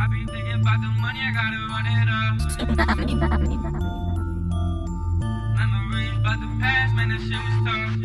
I be thinking about the money, I gotta run it up. The past, man, that shit was tough.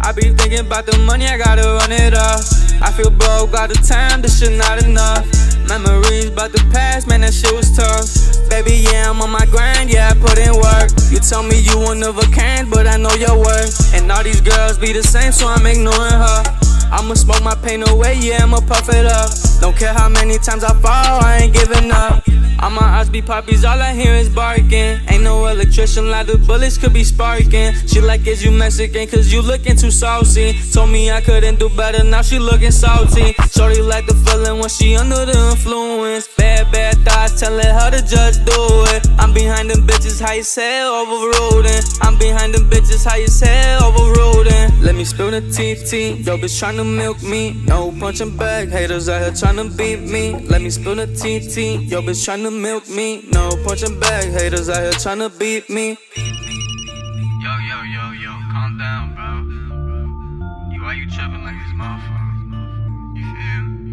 I be thinking about the money, I gotta run it up. I feel broke all the time, this shit not enough. Memories about the past, man, that shit was tough. Baby, yeah, I'm on my grind, yeah, I put in work. You tell me you one of a kind, but I know your worth. And all these girls be the same, so I'm ignoring her. I'ma smoke my pain away, yeah, I'ma puff it up. Don't care how many times I fall, I ain't giving up. All my eyes be poppies, all I hear is barking. Ain't no electrician, like the bullets could be sparking. She like, is you Mexican? Cause you looking too saucy. Told me I couldn't do better, now she looking salty. Shorty like the feeling when she under the influence. Bad, bad thoughts, telling her to just do it. I'm behind them bitches, how you say overruling. I'm behind them bitches, how you say. Let me spill the TT, yo bitch tryna milk me. No punching bag, haters out here tryna beat me. Let me spill the TT, yo bitch tryna milk me. No punching bag, haters out here tryna beat me. Yo, yo, yo, yo, calm down, bro. You why you tripping like this motherfucker? You feel me?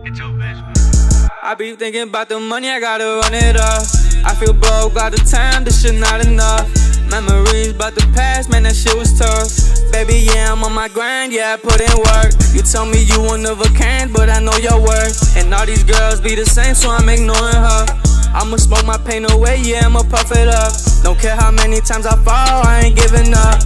Get your bitch, man. I be thinking about the money, I gotta run it up. I feel broke all the time, this shit not enough. Memories about the past, man, that shit was tough. Baby, yeah, I'm on my grind, yeah, I put in work. You tell me you one of a kind, but I know your worth. And all these girls be the same, so I'm ignoring her. I'ma smoke my pain away, yeah, I'ma puff it up. Don't care how many times I fall, I ain't giving up.